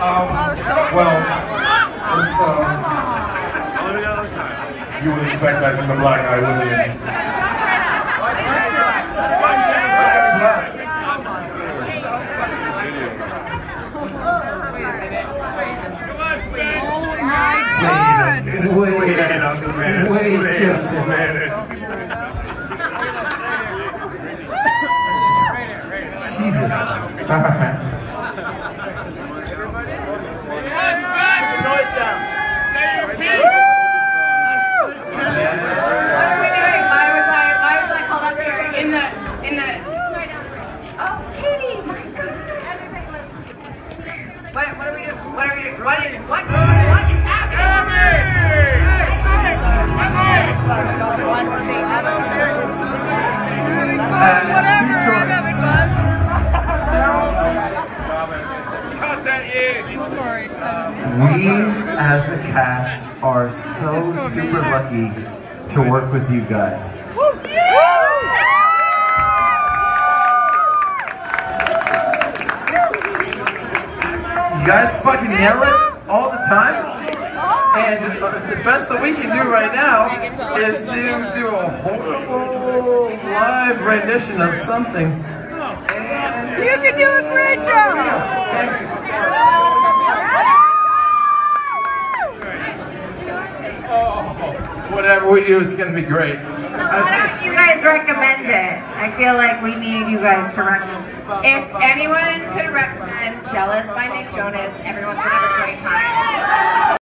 Um, well, this, um, you would expect that from the black guy, wouldn't you? Wait, wait, Wait a wait just a minute. Jesus. What are we doing? Why was I why was I called up here in the in the Oh Katie, my god. What what are we doing? What are we doing? What. We, as a cast, are so super lucky to work with you guys. You guys fucking nail it all the time. And uh, the best that we can do right now is to do a horrible live rendition of something. And You can do a great job. Thank you. Oh, whatever we do is going to be great. Why don't you guys recommend it? I feel like we need you guys to recommend If anyone could recommend Jealous by Nick Jonas, everyone's gonna have a great time.